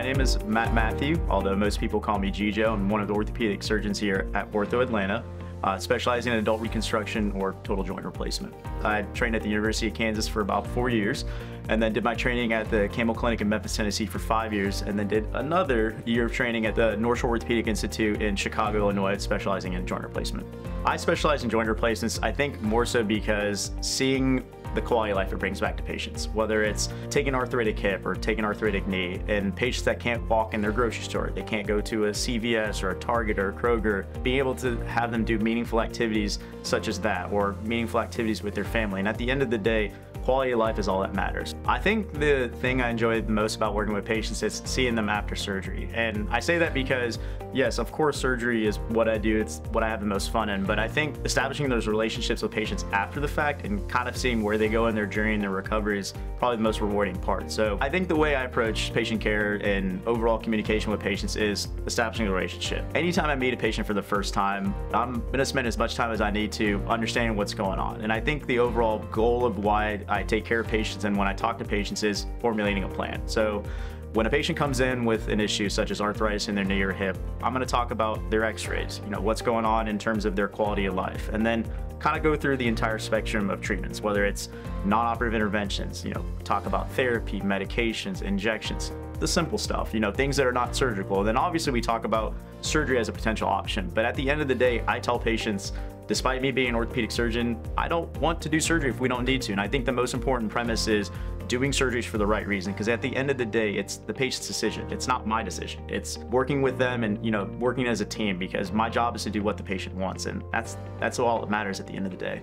name is Matt Mathew, although most people call me Gijo. I'm one of the orthopedic surgeons here at Ortho Atlanta, uh, specializing in adult reconstruction or total joint replacement. I trained at the University of Kansas for about four years, and then did my training at the Campbell Clinic in Memphis, Tennessee for five years, and then did another year of training at the North Shore Orthopedic Institute in Chicago, Illinois, specializing in joint replacement. I specialize in joint replacements, I think more so because seeing the quality of life it brings back to patients, whether it's taking arthritic hip or taking arthritic knee, and patients that can't walk in their grocery store, they can't go to a CVS or a Target or a Kroger, being able to have them do meaningful activities such as that, or meaningful activities with their family. And at the end of the day, quality of life is all that matters. I think the thing I enjoy the most about working with patients is seeing them after surgery. And I say that because, yes, of course, surgery is what I do, it's what I have the most fun in, but I think establishing those relationships with patients after the fact and kind of seeing where they go in their journey and their recovery is probably the most rewarding part. So I think the way I approach patient care and overall communication with patients is establishing a relationship. Anytime I meet a patient for the first time, I'm gonna spend as much time as I need to understanding what's going on. And I think the overall goal of why I take care of patients and when I talk to patients is formulating a plan. So when a patient comes in with an issue such as arthritis in their knee or hip, I'm gonna talk about their x-rays, you know, what's going on in terms of their quality of life, and then kind of go through the entire spectrum of treatments, whether it's non-operative interventions, you know, talk about therapy, medications, injections, the simple stuff, you know, things that are not surgical. And then obviously we talk about surgery as a potential option. But at the end of the day, I tell patients Despite me being an orthopedic surgeon, I don't want to do surgery if we don't need to. And I think the most important premise is doing surgeries for the right reason because at the end of the day, it's the patient's decision. It's not my decision. It's working with them and, you know, working as a team because my job is to do what the patient wants and that's that's all that matters at the end of the day.